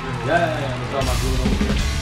Yeah, ya, ya, my trauma, over here?